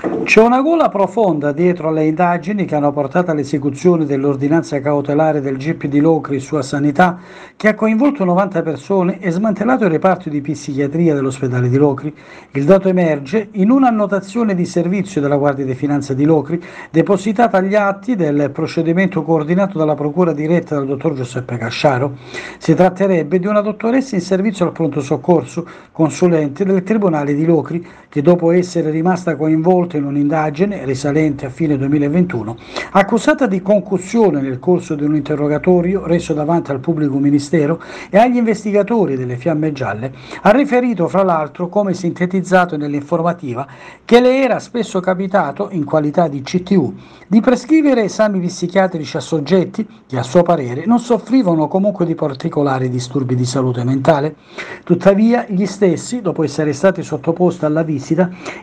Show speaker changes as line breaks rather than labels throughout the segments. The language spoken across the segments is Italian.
C'è una gola profonda dietro alle indagini che hanno portato all'esecuzione dell'ordinanza cautelare del GP di Locri sulla sanità che ha coinvolto 90 persone e smantellato il reparto di psichiatria dell'ospedale di Locri. Il dato emerge in un'annotazione di servizio della Guardia di Finanza di Locri depositata agli atti del procedimento coordinato dalla procura diretta dal dottor Giuseppe Casciaro. Si tratterebbe di una dottoressa in servizio al pronto soccorso, consulente del Tribunale di Locri, che dopo essere rimasta coinvolta in un'indagine risalente a fine 2021, accusata di concussione nel corso di un interrogatorio reso davanti al pubblico ministero e agli investigatori delle Fiamme Gialle, ha riferito fra l'altro, come sintetizzato nell'informativa, che le era spesso capitato, in qualità di CTU, di prescrivere esami psichiatrici a soggetti che, a suo parere, non soffrivano comunque di particolari disturbi di salute mentale. Tuttavia, gli stessi, dopo essere stati sottoposti alla visita,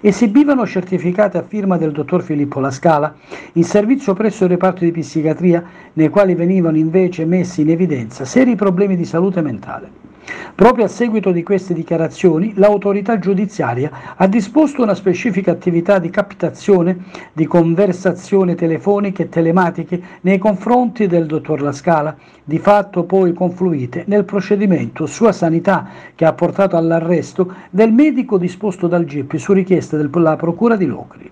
esibivano certificati a firma del dottor Filippo Lascala, in servizio presso il reparto di psichiatria, nei quali venivano invece messi in evidenza seri problemi di salute mentale. Proprio a seguito di queste dichiarazioni, l'autorità giudiziaria ha disposto una specifica attività di captazione di conversazioni telefoniche e telematiche nei confronti del dottor Lascala, di fatto poi confluite nel procedimento sua sanità che ha portato all'arresto del medico disposto dal GIP su richiesta della Procura di Locri.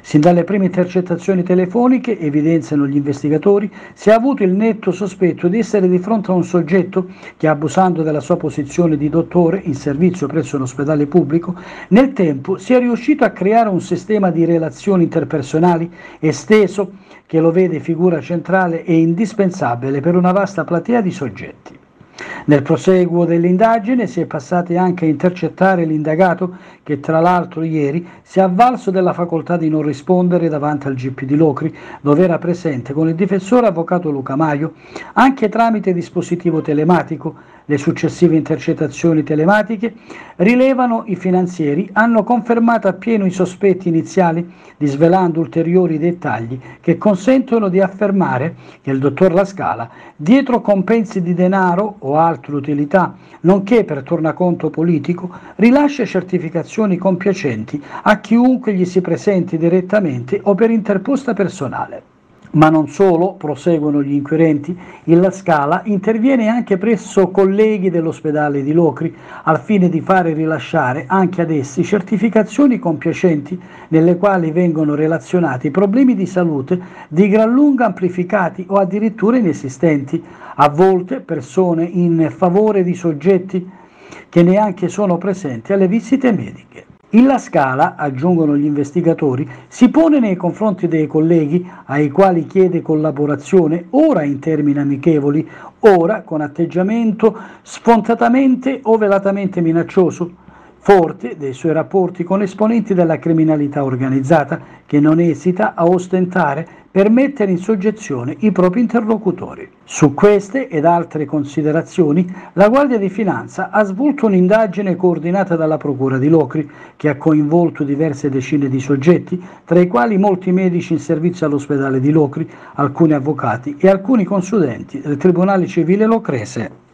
Sin dalle prime intercettazioni telefoniche, evidenziano gli investigatori, si è avuto il netto sospetto di essere di fronte a un soggetto che, abusando della sua posizione di dottore in servizio presso un ospedale pubblico, nel tempo si è riuscito a creare un sistema di relazioni interpersonali esteso che lo vede figura centrale e indispensabile per una vasta platea di soggetti. Nel proseguo dell'indagine si è passati anche a intercettare l'indagato che tra l'altro ieri si è avvalso della facoltà di non rispondere davanti al GP di Locri dove era presente con il difensore avvocato Luca Maio. Anche tramite dispositivo telematico le successive intercettazioni telematiche rilevano i finanzieri hanno confermato appieno i sospetti iniziali, disvelando ulteriori dettagli che consentono di affermare che il dottor La Scala, dietro compensi di denaro o altre utilità, nonché per tornaconto politico, rilascia certificazioni compiacenti a chiunque gli si presenti direttamente o per interposta personale. Ma non solo, proseguono gli inquirenti, il Scala interviene anche presso colleghi dell'ospedale di Locri al fine di fare rilasciare anche ad essi certificazioni compiacenti nelle quali vengono relazionati problemi di salute di gran lunga amplificati o addirittura inesistenti, a volte persone in favore di soggetti che neanche sono presenti alle visite mediche. In La Scala, aggiungono gli investigatori, si pone nei confronti dei colleghi ai quali chiede collaborazione ora in termini amichevoli, ora con atteggiamento sfontatamente o velatamente minaccioso, forte dei suoi rapporti con esponenti della criminalità organizzata che non esita a ostentare per mettere in soggezione i propri interlocutori. Su queste ed altre considerazioni la Guardia di Finanza ha svolto un'indagine coordinata dalla Procura di Locri che ha coinvolto diverse decine di soggetti, tra i quali molti medici in servizio all'ospedale di Locri, alcuni avvocati e alcuni consulenti del Tribunale Civile Locrese.